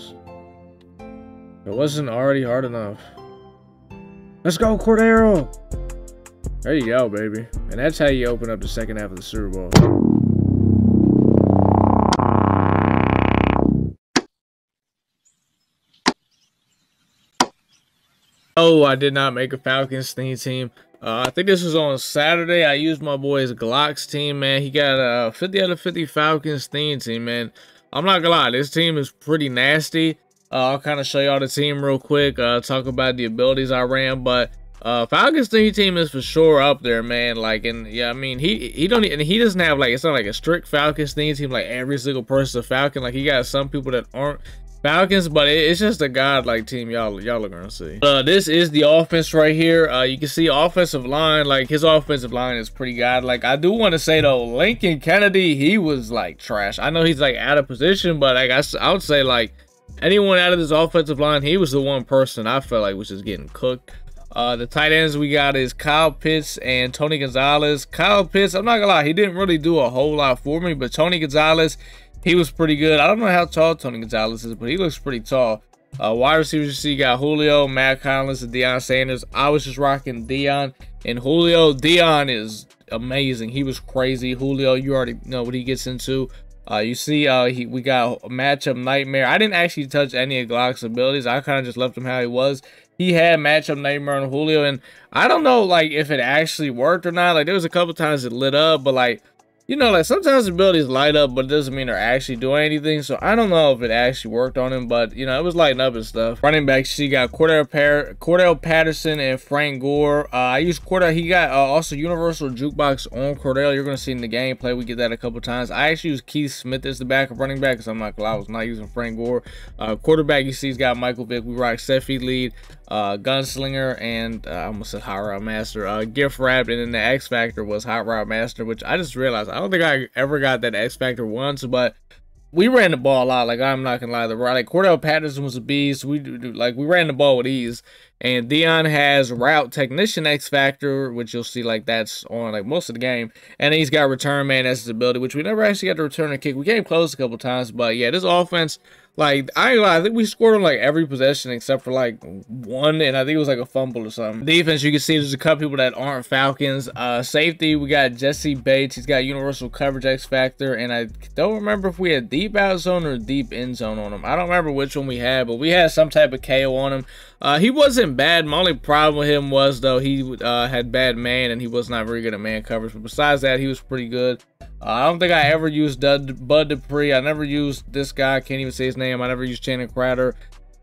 this. It wasn't already hard enough. Let's go, Cordero! There you go, baby. And that's how you open up the second half of the Super Bowl. Oh, I did not make a Falcons theme team. Uh, I think this was on Saturday. I used my boy's Glocks team, man. He got a 50 out of 50 Falcons theme team, man. I'm not gonna lie, this team is pretty nasty. Uh, I'll kind of show y'all the team real quick. Uh, talk about the abilities I ran, but uh, Falcons team is for sure up there, man. Like, and yeah, I mean, he he don't and he doesn't have like it's not like a strict Falcons team. Like every single person's a Falcon. Like he got some people that aren't Falcons, but it's just a godlike team y'all y'all are gonna see. Uh, this is the offense right here. Uh, you can see offensive line, like his offensive line is pretty godlike. I do want to say though, Lincoln Kennedy, he was like trash. I know he's like out of position, but like I, I would say like anyone out of this offensive line, he was the one person I felt like was just getting cooked. Uh, the tight ends we got is Kyle Pitts and Tony Gonzalez. Kyle Pitts, I'm not gonna lie, he didn't really do a whole lot for me, but Tony Gonzalez, he was pretty good. I don't know how tall Tony Gonzalez is, but he looks pretty tall. Uh, wide receivers, you see, got Julio, Mack Hollins, and Deion Sanders. I was just rocking Deion and Julio. Deion is amazing. He was crazy. Julio, you already know what he gets into. Uh, you see, uh, he, we got matchup nightmare. I didn't actually touch any of Glock's abilities. I kind of just left him how he was. He had matchup nightmare on Julio, and I don't know like if it actually worked or not. Like there was a couple times it lit up, but like you know, like sometimes abilities light up, but it doesn't mean they're actually doing anything. So I don't know if it actually worked on him, but you know, it was lighting up and stuff. Running back, she got Cordell, Par Cordarrelle Patterson and Frank Gore. Uh, I used Cordell. He got uh, also Universal Jukebox on Cordell. You're gonna see in the gameplay. We get that a couple times. I actually used Keith Smith as the backup running back because I'm not. I was not using Frank Gore. Uh, quarterback, you see, he's got Michael Vick. We rock Set Feet Lead, uh, Gunslinger, and uh, I almost said Hot Rod Master. Uh, Gift Wrapped, and then the X Factor was Hot Rod Master, which I just realized. I don't think I ever got that X Factor once, but we ran the ball a lot. Like I'm not gonna lie, the like Cordarrelle Patterson was a beast. We like we ran the ball with ease. And Deion has route technician X Factor, which you'll see like that's on like most of the game. And he's got return man as his ability, which we never actually got to return a kick. We came close a couple times, but yeah, this offense like I I think we scored on like every possession except for like one, and I think it was like a fumble or something. Defense, you can see there's a couple people that aren't Falcons. Uh, safety, we got Jessie Bates. He's got universal coverage X factor, and I don't remember if we had deep out zone or deep in zone on him. I don't remember which one we had, but we had some type of KO on him. Uh, he wasn't bad. My only problem with him was though he uh, had bad man and he was not very good at man coverage. But besides that, he was pretty good. I don't think I ever used Bud, Dupree. I never used this guy. I can't even say his name. I never used Channing Crowder.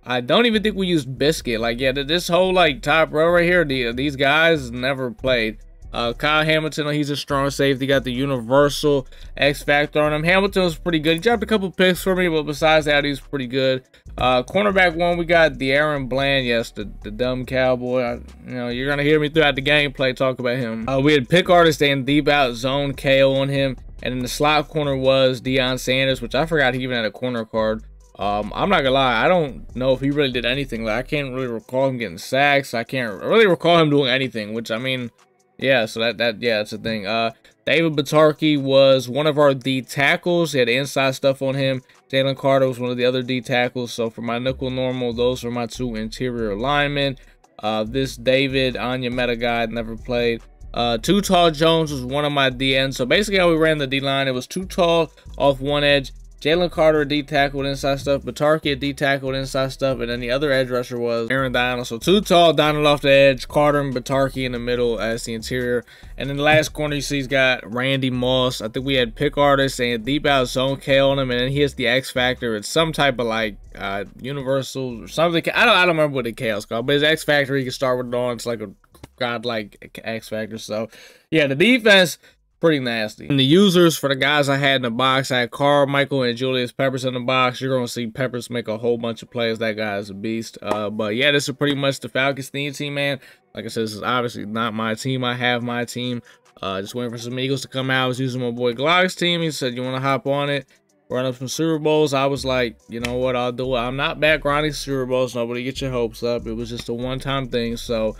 I don't even think we used Biscuit. Like, yeah, this whole, like, top row right here, the, these guys never played. Uh, Kyle Hamilton, he's a strong safety. Got the universal X factor on him. Hamilton was pretty good. He dropped a couple picks for me, but besides that, he's pretty good. Uh, cornerback one, we got DaRon Bland. Yes, the, the dumb cowboy. I, you know, you're gonna hear me throughout the gameplay talk about him. Uh, we had pick artist and deep out zone KO on him. And in the slot corner was Deion Sanders, which I forgot he even had a corner card. Um, I'm not gonna lie, I don't know if he really did anything. Like I can't really recall him getting sacks. I can't really recall him doing anything, which I mean, yeah, so that that yeah, that's the thing. Uh David Batarki was one of our D tackles. He had inside stuff on him. Jalen Carter was one of the other D tackles. So for my nickel normal, those are my two interior linemen. Uh, this David Onyemata guy never played. Uh, too tall Jones was one of my DNs. So basically how we ran the D line, it was too tall off one edge. Jalen Carter D tackled inside stuff, Batarki D tackled inside stuff, and then the other edge rusher was Aaron Donald. So too tall, Donald off the edge, Carter and Batarki in the middle as the interior. And then the last corner you see he's got Randy Moss. I think we had pick artists and deep out zone K on him, and then he has the X Factor. It's some type of like uh universal or something. I don't I don't remember what the chaos called, but his X Factor he can start with it on. It's like a godlike X Factor. So yeah, the defense pretty nasty. And the users for the guys I had in the box, I had Carl, Michael, and Julius Peppers in the box. You're gonna see Peppers make a whole bunch of plays. That guy is a beast. Uh, but yeah, this is pretty much the Falcons theme team, man. Like I said, this is obviously not my team. I have my team. Uh, just waiting for some Eagles to come out. I was using my boy Glock's team. He said, "You want to hop on it?" Run up some Super Bowls. I was like, you know what? I'll do it. I'm not back grinding Super Bowls. Nobody get your hopes up. It was just a one-time thing. So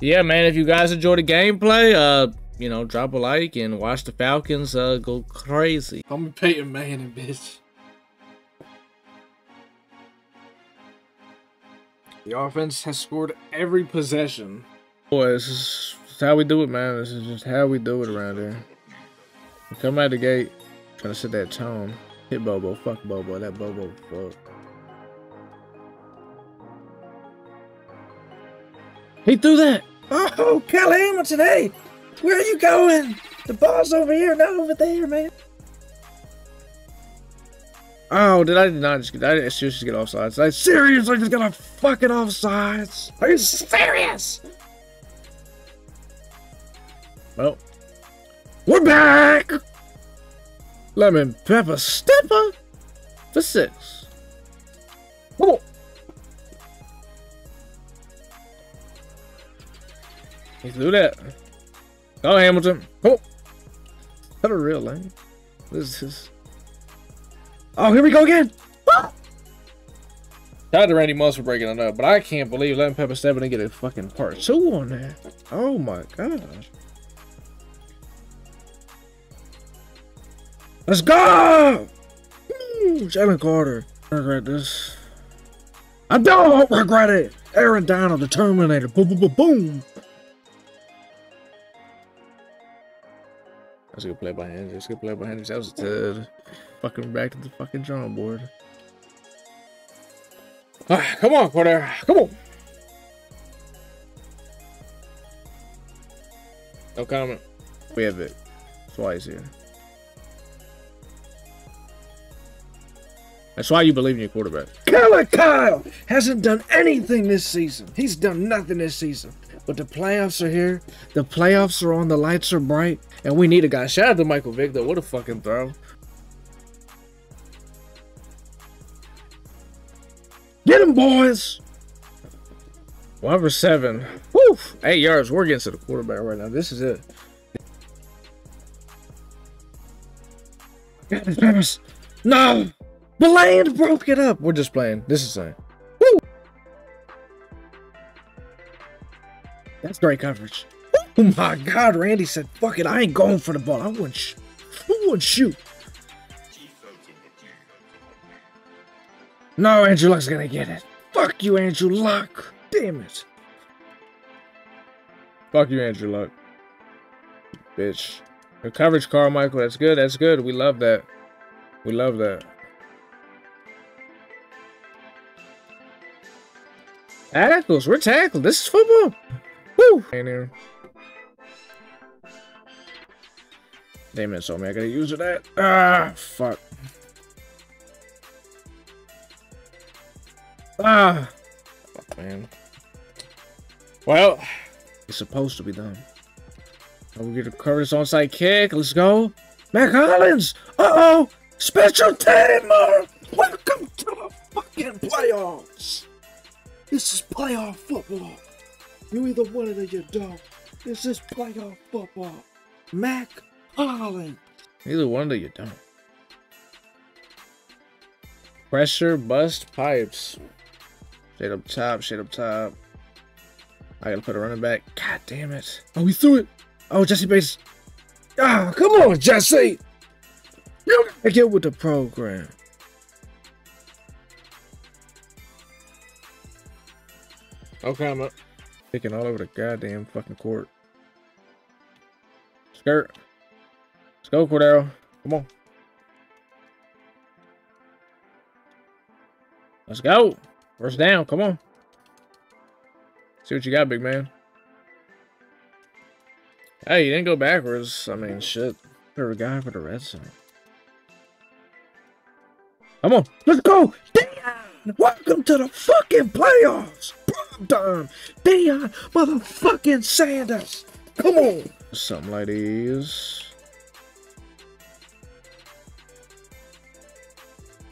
yeah, man, if you guys enjoy the gameplay, uh, you know, drop a like and watch the Falcons uh go crazy. I'm Peyton Manning, bitch. The offense has scored every possession. Boy, this is, this is how we do it, man. This is just how we do it around here. We come out the gate, trying to set that tone. Hit Bobo. Fuck Bobo. That Bobo. Fuck. He threw that. Oh, Cal Hamilton, hey! Where are you going? The ball's over here, not over there, man. Oh, did I not just get, I didn't just get offsides? I seriously I just got a fucking offsides? Are you serious? Well, we're back! Lemon pepper stepper for six. Come on. He threw that. Go Hamilton. Come on. Is that a real lane? This is. Oh, here we go again. Ah! Shout out to Randy Moss for breaking it up, but I can't believe Lemon Pepper Stepper didn't get a fucking part two on that. Oh my gosh. Let's go! Ooh, Jalen Carter. I regret this. I don't regret it. Aaron Donald, the Terminator. Boom, boom, boom, boom. That's a good play by Hendricks. That's a good play by Hendricks. That was a fucking back to the fucking drawing board. Ah, come on, Carter. Come on. No comment. We have it twice here. That's why you believe in your quarterback. Killer Kyle hasn't done anything this season. He's done nothing this season. But the playoffs are here. The playoffs are on. The lights are bright. And we need a guy. Shout out to Michael Vick, though. What a fucking throw. Get him, boys. One for seven. Woo! Eight yards. We're getting to the quarterback right now. This is it. No! Bland broke it up. We're just playing. This is saying. Woo! That's great coverage. Oh my God, Randy said, fuck it, I ain't going for the ball. I wouldn't, sh I wouldn't shoot. No, Andrew Luck's gonna get it. Fuck you, Andrew Luck. Damn it. Fuck you, Andrew Luck. Bitch. Good coverage, Carmichael. That's good. That's good. We love that. We love that. Tackles. We're tackled. This is football. Woo! Damn it, so man, I gotta use it that. Ah, fuck. Ah. Fuck, man. Well, it's supposed to be done. we get a Curtis onside kick. Let's go. Mack Hollins. Uh-oh. Special teamer. Welcome to the fucking playoffs. This is playoff football. You either win it or you don't. This is playoff football. Mack Hollins. Either one or you don't. Pressure bust pipes. Shade up top, shade up top. I gotta put a running back. God damn it. Oh, we threw it. Oh, Jessie Bates. Ah, come on, Jessie. You gotta get with the program. Okay, I'm up. Picking all over the goddamn fucking court. Skirt. Let's go, Cordero. Come on. Let's go. First down. Come on. See what you got, big man. Hey, you didn't go backwards. I mean, shit. You're a guy for the red zone. Come on. Let's go. Deion, welcome to the fucking playoffs. Prime time. Deion motherfucking Sanders. Come on. Something like these.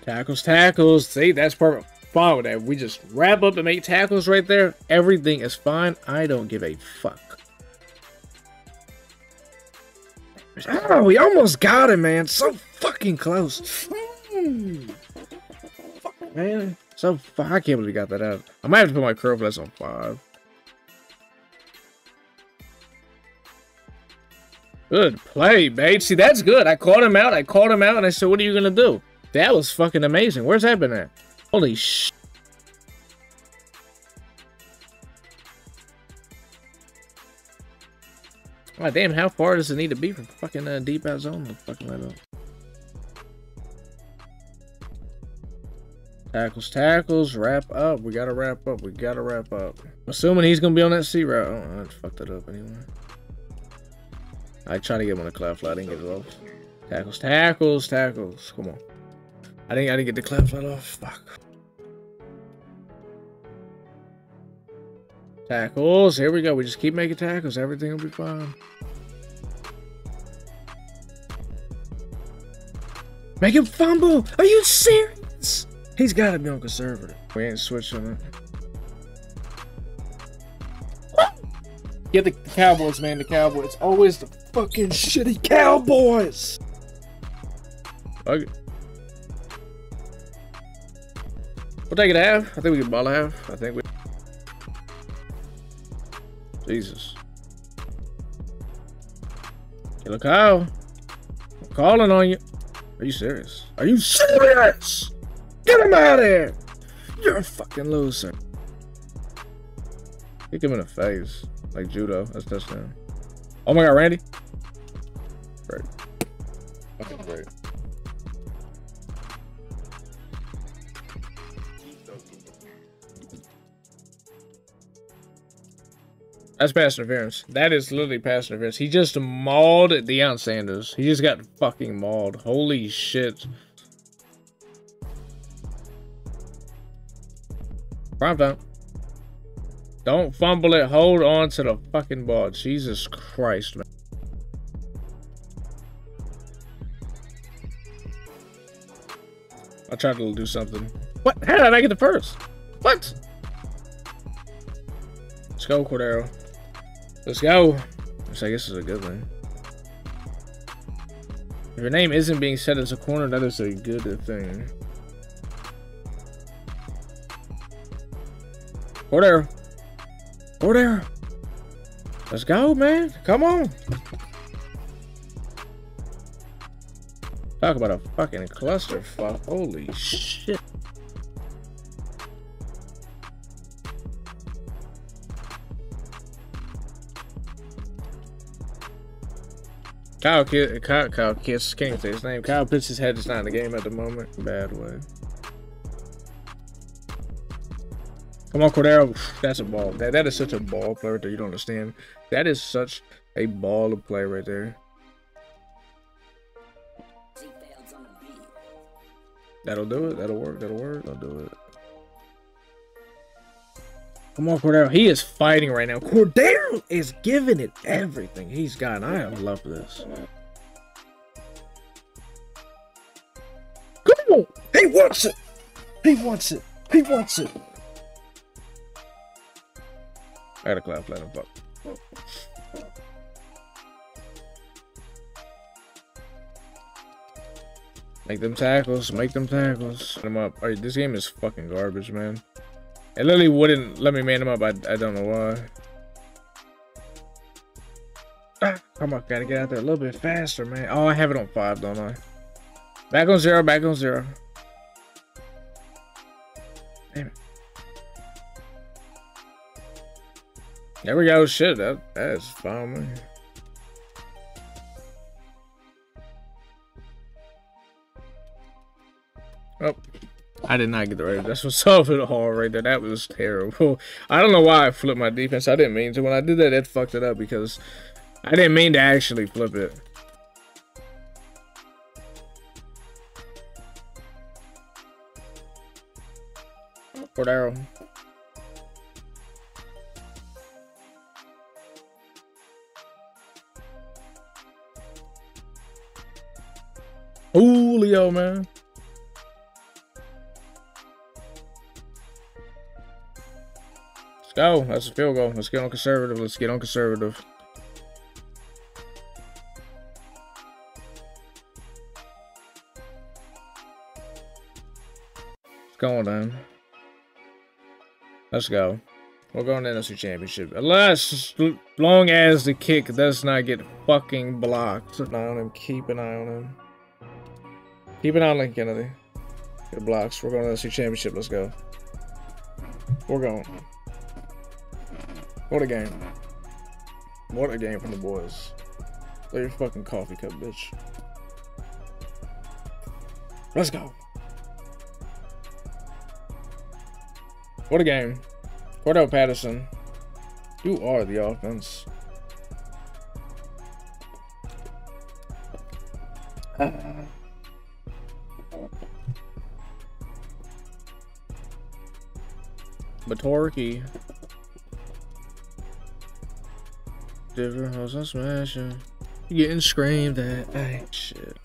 Tackles, tackles. See, that's perfect fine with that. We just wrap up and make tackles right there. Everything is fine. I don't give a fuck. Oh, we almost got him, man. So fucking close. Hmm. Fuck, man. So far, I can't believe we got that out. I might have to put my curve less on five. Good play, mate. See, that's good. I called him out. I called him out, and I said, what are you going to do? That was fucking amazing. Where's that been at? Holy sh... God damn, how far does it need to be from fucking uh, deep out zone fucking level. Tackles, tackles, wrap up. We gotta wrap up. We gotta wrap up. I'm Assuming he's gonna be on that C route. Oh, I fucked it up anyway. I tried to get him on the clap flat. I didn't get it off. Tackles, tackles, tackles. Come on. I didn't. I didn't get the clap flat off. Fuck. Tackles. Here we go. We just keep making tackles. Everything will be fine. Make him fumble. Are you serious? He's got to be on conservative. We ain't switching it. Get the Cowboys, man. The Cowboys. Always the Fucking shitty Cowboys. Okay. We'll take it half. I think we can ball half. I think we. Jesus. Killer Kyle. I'm calling on you. Are you serious? Are you serious? Get him out of here! You're a fucking loser. Kick him in the face. Like judo. That's touchdown. Oh my god, Randy. Great. Fucking great. That's pass interference. That is literally pass interference. He just mauled Deion Sanders. He just got fucking mauled. Holy shit. Time. Don't fumble it. Hold on to the fucking ball. Jesus Christ, man. I tried to do something. What? How did I get the first? What? Let's go, Cordero. Let's go. I guess is a good thing. If your name isn't being said as a corner, that is a good thing. Cordero. Cordero. Let's go, man. Come on. Talk about a fucking clusterfuck. Holy shit. Kyle, Kyle, Kyle Kiss, can't say his name. Kyle head is not in the game at the moment. Bad way. Come on, Cordero. That's a ball. That, that is such a ball player that you don't understand. That is such a ball of play right there. That'll do it. That'll work. That'll work. That'll do it. Come on, Cordero. He is fighting right now. Cordero is giving it everything he's got. I love this. Come on. He wants it. He wants it. He wants it. I gotta clap, him fuck. Make them tackles. Make them tackles. Put them up. Right, this game is fucking garbage, man. It literally wouldn't let me man him up. I, I don't know why. Ah, come on, gotta get out there a little bit faster, man. Oh, I have it on five, don't I? Back on zero, back on zero. There we go. Shit, that, that is fine. Oh. I did not get the right. That's what's up for the hall right there. That was terrible. I don't know why I flipped my defense. I didn't mean to. When I did that, it fucked it up because I didn't mean to actually flip it. Cordero. Ooh, Leo, man. go. That's a field goal. Let's get on conservative. Let's get on conservative. It's going on. Let's go. We're going to NFC Championship. Unless, long as the kick does not get fucking blocked. Keep an eye on him. Keep an eye on him. Keep an eye on Lincoln Kennedy. Get blocks. We're going to the NFC Championship. Let's go. We're going. What a game. What a game from the boys. Play your fucking coffee cup, bitch. Let's go. What a game. Cordarrelle Patterson. You are the offense. Batorki. Different house I'm smashing. You getting screamed at. Hey, shit.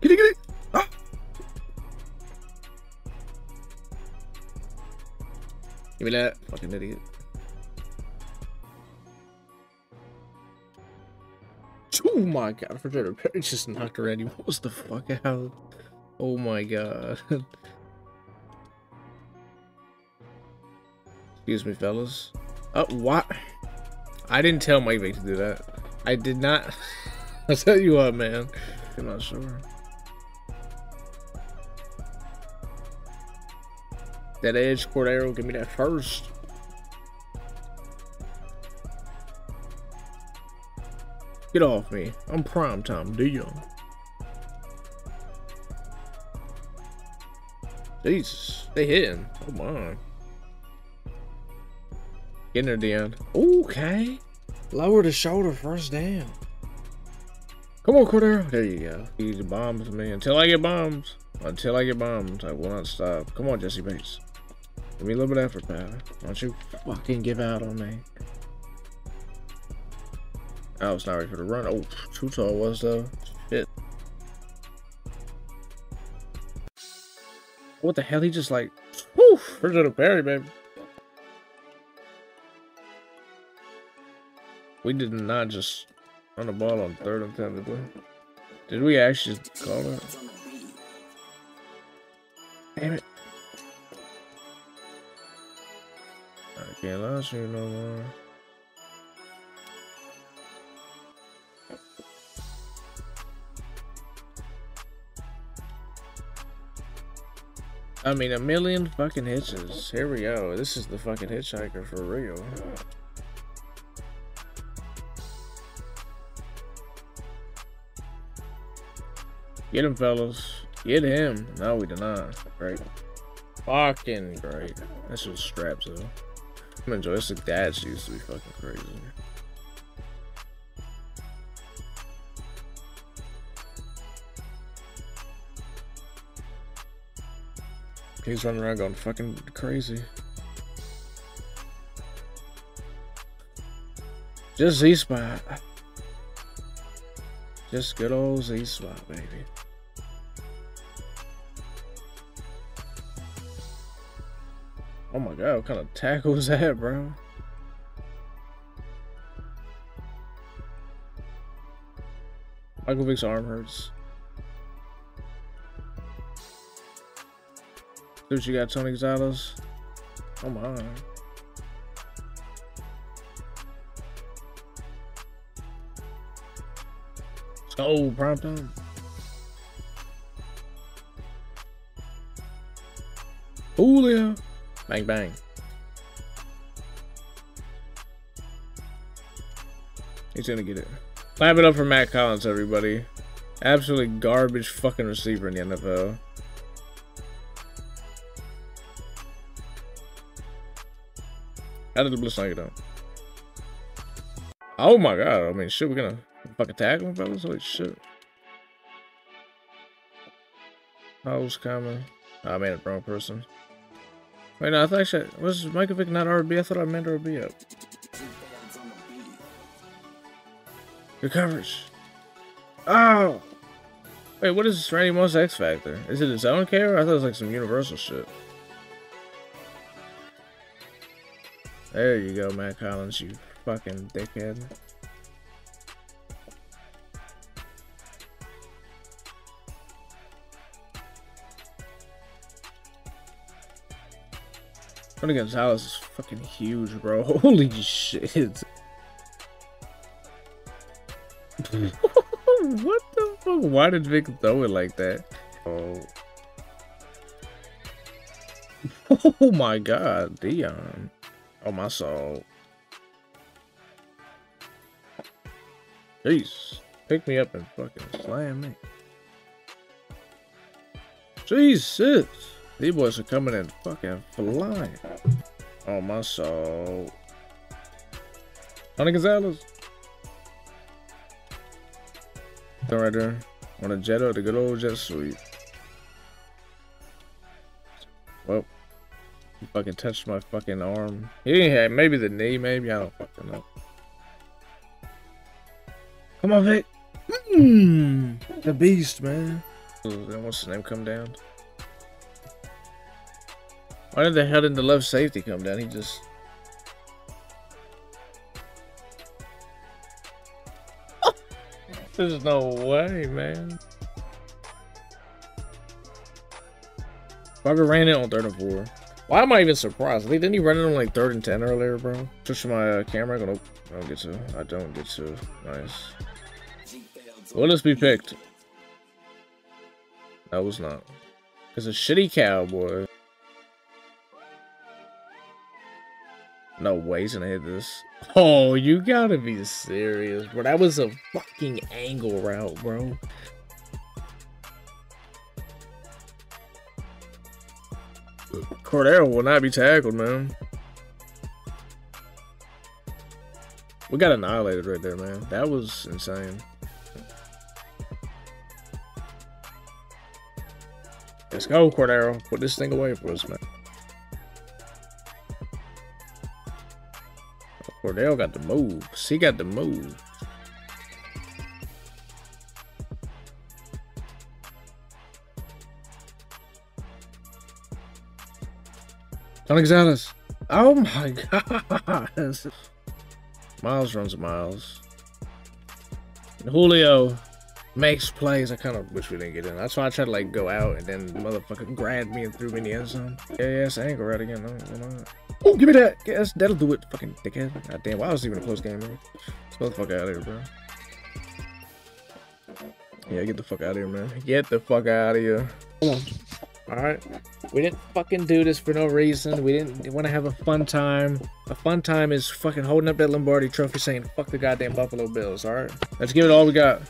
Get it, get it. Ah. Give me that. Fucking idiot. Oh my god, refrigerator Perry just knocked Randy. What was the fuck out? Oh my god. Excuse me, fellas. Uh, oh, what? I didn't tell Mike Vick to do that. I did not. I'll tell you what, man. I'm not sure. That edge Cordarrelle, give me that first. Get off me. I'm prime time, Deion. Jesus, they hitting. Oh, Come on. Get in there, Deion. Okay. Lower the shoulder first down. Come on, Cordarrelle. There you go. Easy bombs, me. Until I get bombs. Until I get bombs, I will not stop. Come on, Jessie Bates. Give me a little bit of effort, pal. Why don't you fucking give out on me? I was not ready for the run. Oh, too tall was though. Shit. What the hell? He just like, whew, Virginia Perry, baby. We did not just run the ball on third and ten, did we? Did we actually call it? Damn it. I can't last you no more. I mean, a million fucking hitches. Here we go. This is the fucking hitchhiker for real. Get him, fellas. Get him. No, we did not. Great. Fucking great. This was straps, though. I'm enjoying this. Dads used to be fucking crazy. He's running around going fucking crazy. Just Z-Spot. Just good old Z-Spot, baby. Oh my god, what kind of tackle was that, bro? Michael Vick's arm hurts. You got, Tony Gonzalez? Come on. Let's go, prime time. Julio. Bang, bang. He's gonna get it. Clap it up for Mack Hollins, everybody. Absolutely garbage fucking receiver in the NFL. How did the knock it down? Oh my god, I mean, shit, we're gonna fucking tag him, fellas? Holy shit. How's coming? Oh, I made it wrong person. Wait, no, I thought actually, was Vick not RB? I thought I meant RB up. Good coverage. Oh! Wait, what is Randy Moss X Factor? Is it his own care? I thought it was like some universal shit. There you go, Mack Hollins, you fucking dickhead. Tony Gonzalez is fucking huge, bro. Holy shit. what the fuck? Why did Vick throw it like that? Oh. Oh my god, Deion. Oh, my soul. Jeez. Pick me up and fucking slam me. Jesus. These boys are coming in fucking flying. Oh, my soul. Tony Gonzalez. They're right there. On a jet the good old jet sweep. He fucking touched my fucking arm. He had maybe the knee, maybe I don't fucking know. Come on, Vick. Mmm, the beast, man. Then what's his name come down? Why did the hell didn't the left safety come down? He just There's no way, man. Bugger ran in on third and four. Why am I even surprised? didn't he run it on like third and ten earlier, bro? Switch my uh, camera. Gonna, I don't get to. I don't get to. Nice. Will this be picked? That was not. It's a shitty cowboy. No way he's gonna hit this. Oh, you gotta be serious, bro. That was a fucking angle route, bro. Cordero will not be tackled, man. We got annihilated right there, man. That was insane. Let's go, Cordero. Put this thing away for us, man. Cordell got the moves. He got the moves. Tony Oh my god. Miles runs miles. Julio makes plays. I kind of wish we didn't get in. That's why I tried to like go out and then the motherfucker grabbed me and threw me in the end zone. Yeah, yeah, it's ankle right again. Oh, give me that. Yes, that'll do it. Fucking dickhead. God damn, why was it even a close game, man? Get the fuck out of here, bro. Yeah, get the fuck out of here, man. Get the fuck out of here. Come on. Alright. We didn't fucking do this for no reason. We didn't want to have a fun time. A fun time is fucking holding up that Lombardi trophy saying, fuck the goddamn Buffalo Bills, alright? Let's give it all we got.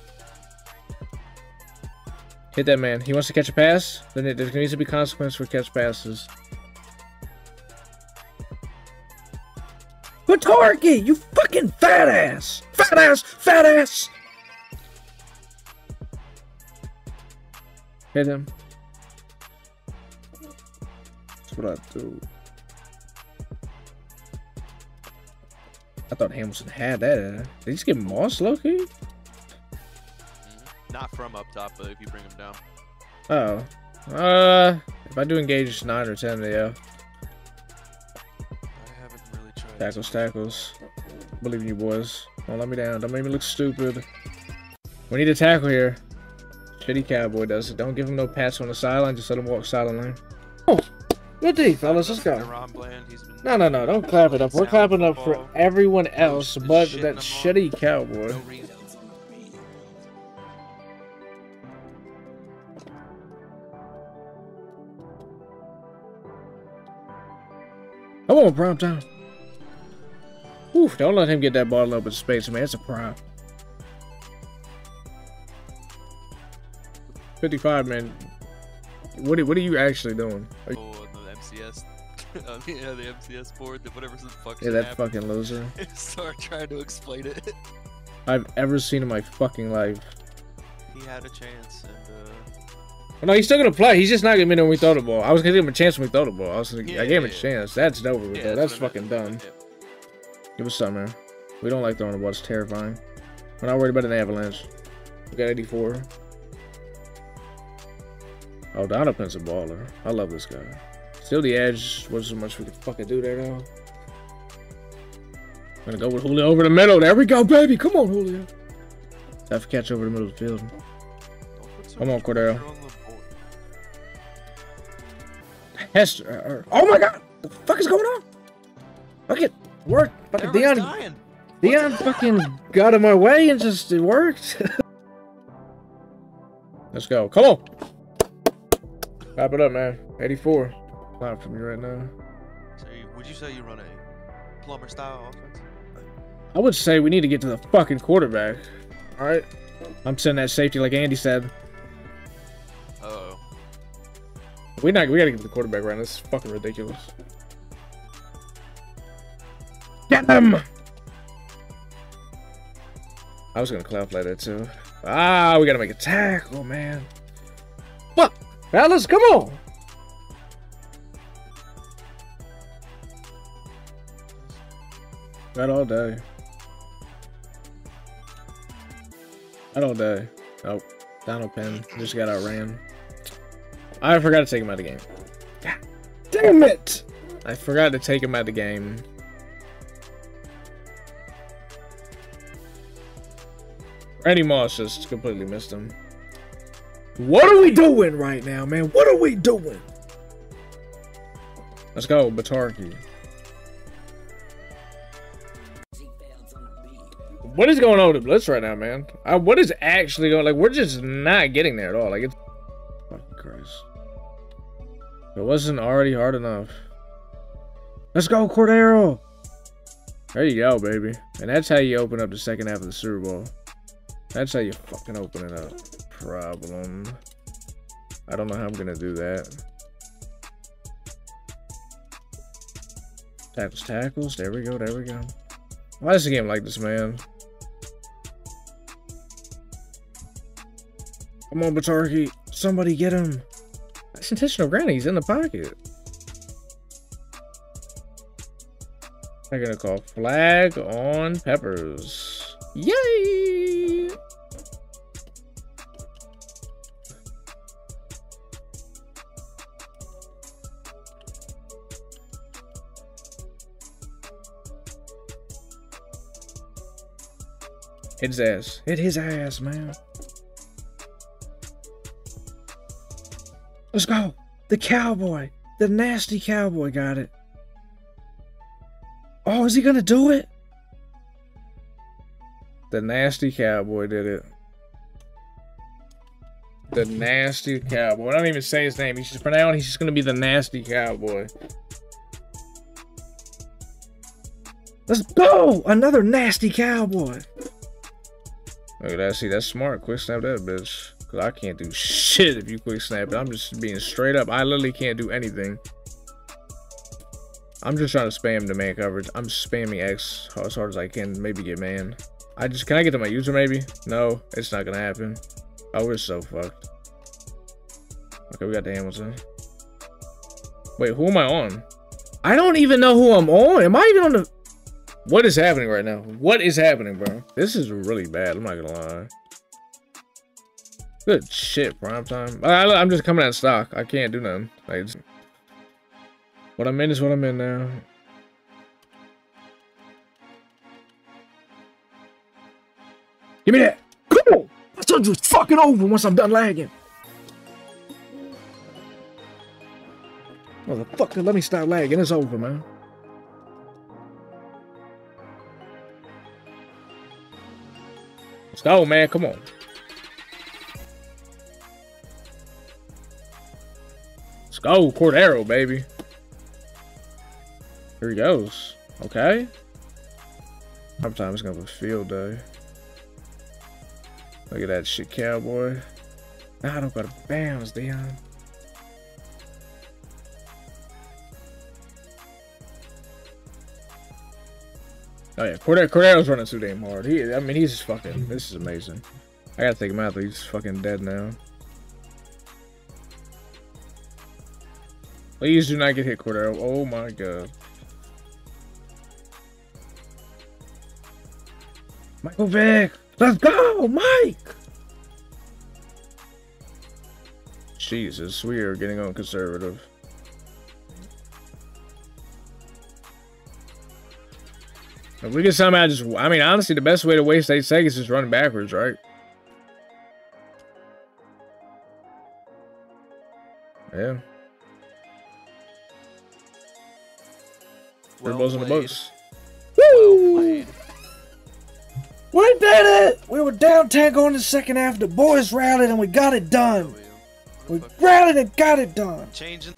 Hit that man. He wants to catch a pass? Then there needs to be consequence for catch passes. Patorki, you fucking fat ass! Fat ass! Fat ass! Hit him. That's what I do. I thought Hamilton had that. Did he just get Moss low key? Mm-hmm. Not from up top, but if you bring him down. Oh. Uh, if I do engage it's 9 or 10, yeah. Tackles, tackles. Believe in you, boys. Don't let me down. Don't make me look stupid. We need a tackle here. Shitty cowboy does it. Don't give him no pass on the sideline. Just let him walk sideline. Oh, good D, fellas. Let's go. No, no, no. Don't clap it up. We're clapping up for everyone else but that shitty cowboy. Come on, prime time. Oof, don't let him get that ball up in space, man. It's a prime. 55, man. What, what are you actually doing? You... Oh, the MCS. yeah, the MCS board, whatever some fuck Yeah, that fucking loser. Start trying to explain it. I've ever seen in my fucking life. He had a chance, and uh... Well, no, he's still gonna play. He's just not gonna be there when we throw the ball. I was gonna give him a chance when we throw the ball. I was gonna, yeah, I gave him a chance. That's over with, yeah. That's, that's fucking done. Give us something, man. We don't like throwing the ball. It's terrifying. We're not worried about an avalanche. We got 84. Oh, Donovan's a baller. I love this guy. Still the edge. Wasn't much we could fucking do there, though. I'm gonna go with Julio over the middle. There we go, baby. Come on, Julio. Have to catch over the middle of the field. Come on, Cordero. Hester. Uh, uh, oh my god! The fuck is going on? Look at work. Fucking Deion. Dying. Deion fucking got in my way and just it worked. Let's go. Come on. Wrap it up, man. 84. Not for me right now. So, you, would you say you run a? plumber style offense. I would say we need to get to the fucking quarterback. All right. I'm sending that safety like Andy said. Uh oh. We not. We gotta get to the quarterback right. This is fucking ridiculous. Get him! I was gonna cloud play that too. Ah, we gotta make a tackle, man. What, fellas? Come on. That all day. That all day. Oh, Donald Penn just got outran. I forgot to take him out of the game. Damn it! I forgot to take him out of the game. Randy Moss just completely missed him. What are we doing right now, man? What are we doing? Let's go, Batarki. What is going on with the Blitz right now, man? Uh, what is actually going? Like, we're just not getting there at all. Like, it's fucking Christ. It wasn't already hard enough. Let's go, Cordero. There you go, baby. And that's how you open up the second half of the Super Bowl. That's how you fucking open it up. Problem. I don't know how I'm gonna do that. Tackles, tackles. There we go, there we go. Why is the game like this, man? Come on, Batarki. Somebody get him. That's intentional granny. He's in the pocket. I'm gonna call flag on peppers. Yay! Hit his ass. Hit his ass, man. Let's go. The cowboy. The nasty cowboy got it. Oh, is he gonna do it? The nasty cowboy did it. The nasty cowboy. I don't even say his name. He's just for now on. He's just gonna be the nasty cowboy. Let's go! Another nasty cowboy. Look at that. See, that's smart. Quick snap that bitch. Cause I can't do shit if you quick snap it. I'm just being straight up. I literally can't do anything. I'm just trying to spam the man coverage. I'm spamming X as hard as I can. Maybe get man. I just can I get to my user maybe? No, it's not gonna happen. Oh, we're so fucked. Okay, we got the Hamilton. Wait, who am I on? I don't even know who I'm on. Am I even on the? What is happening right now? What is happening, bro? This is really bad. I'm not gonna lie. Good shit, prime time. I, am just coming out of stock. I can't do nothing. Like, what I'm in is what I'm in now. Give me that. Cool. Told you it's fucking over once I'm done lagging. Motherfucker, let me stop lagging. It's over, man. Let's go, man. Come on. Let's Cordero, baby. Here he goes. Okay. Sometimes it's gonna be a field day. Look at that shit, cowboy. I don't got to bounce, Deion. Oh yeah, Cordero, Cordero's running too damn hard. He, I mean, he's just fucking. This is amazing. I gotta take him out. He's fucking dead now. Please do not get hit, Cordero. Oh my god. Michael Vick! Let's go, Mike! Jesus, we are getting on conservative. If we can somehow just, I mean, honestly, the best way to waste eight seconds is running backwards, right? Yeah. Well Well in the played. books. Well played. We did it! We were down 10 going to the second half. The boys rallied and we got it done. We rallied and got it done. Changing.